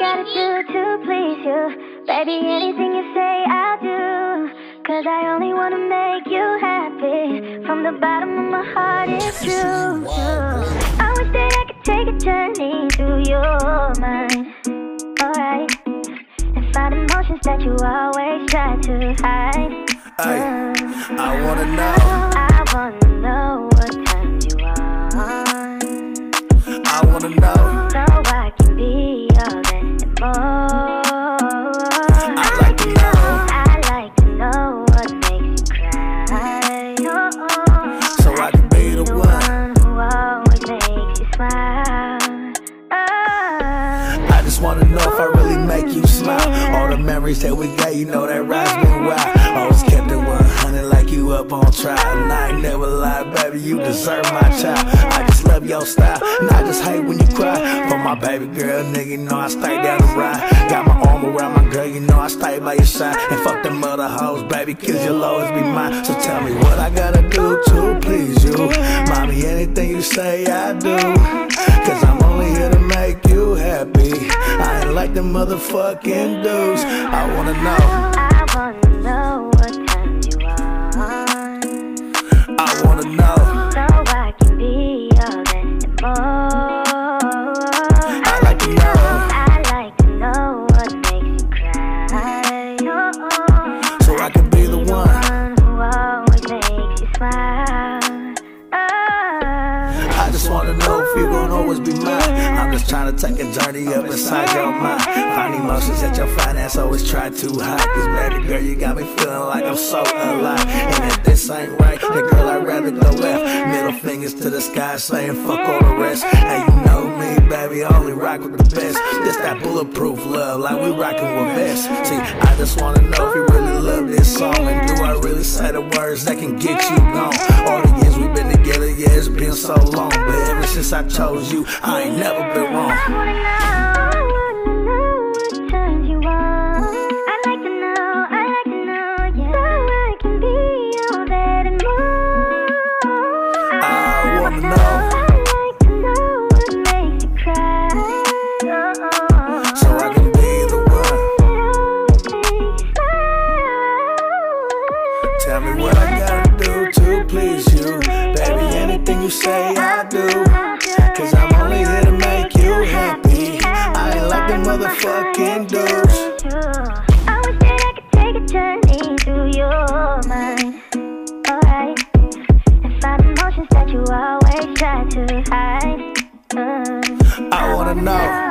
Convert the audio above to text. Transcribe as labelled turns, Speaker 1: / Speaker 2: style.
Speaker 1: gotta do to please you? Baby, anything you say, I'll do. Cause I only wanna make you happy. From the bottom of my heart, it's true. I wish that I could take a journey through your mind. Alright. And find emotions that you always try to hide.
Speaker 2: Ay, I wanna know.
Speaker 1: I
Speaker 2: I really make you smile. All the memories that we got, you know that rides been wild. Always kept it 100 like you up on trial. And I ain't never lied, baby, you deserve my child. I just love your style, and I just hate when you cry. For my baby girl, nigga, you know I stay down the ride. Got my arm around my girl, you know I stay by your side. And fuck them other hoes, baby, cause you'll always be mine. So tell me what I gotta do to please you. Mommy, anything you say, I do. Cause I'm the motherfucking dudes. I wanna know,
Speaker 1: I wanna know what turns you on.
Speaker 2: I wanna know.
Speaker 1: So I can be all that and more. I like to know, I like to know what makes you cry. Oh, so I can be the one. who always makes you smile.
Speaker 2: I just wanna know if you gon' always be mine. Just trying to take a journey up inside your mind. Find emotions that your finance always try to hide. Cause baby girl, you got me feeling like I'm so alive. And if this ain't right, then girl, I'd rather go left. Middle fingers to the sky saying fuck all the rest. Hey, you know me, baby, I only rock with the best. This that bulletproof love, like we rockin' with vests. See, I just wanna know if you really love this song. And do I really say the words that can get you gone? Yeah, it's been so long. But ever since I chose you, I ain't never been wrong. I
Speaker 1: wanna know, I wanna know what turns you on. I like to know, I like to know, yeah. So I can be all that and. I wanna know. I like to know what makes you cry. So I can be
Speaker 2: the one. Tell me what say I do. Cause I'm only here to make you happy. I ain't like the motherfucking dudes.
Speaker 1: I wish that I could take a journey through your mind. Alright. And find emotions that you always try to hide. Uh,
Speaker 2: I wanna know.